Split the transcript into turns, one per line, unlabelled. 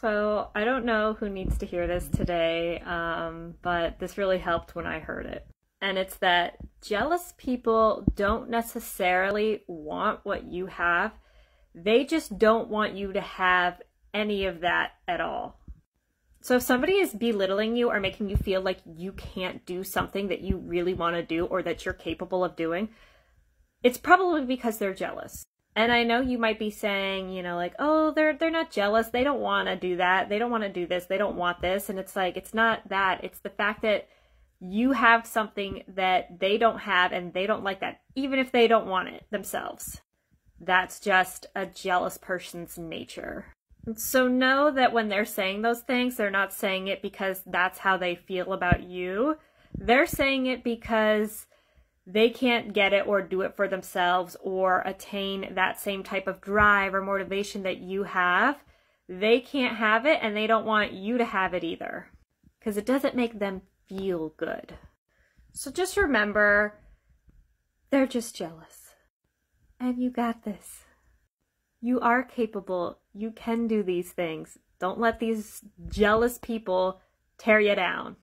So I don't know who needs to hear this today, um, but this really helped when I heard it. And it's that jealous people don't necessarily want what you have. They just don't want you to have any of that at all. So if somebody is belittling you or making you feel like you can't do something that you really want to do or that you're capable of doing, it's probably because they're jealous. And I know you might be saying, you know, like, "Oh, they're they're not jealous. They don't want to do that. They don't want to do this. They don't want this." And it's like it's not that. It's the fact that you have something that they don't have and they don't like that even if they don't want it themselves. That's just a jealous person's nature. So know that when they're saying those things, they're not saying it because that's how they feel about you. They're saying it because they can't get it or do it for themselves or attain that same type of drive or motivation that you have. They can't have it and they don't want you to have it either because it doesn't make them feel good. So just remember, they're just jealous. And you got this. You are capable. You can do these things. Don't let these jealous people tear you down.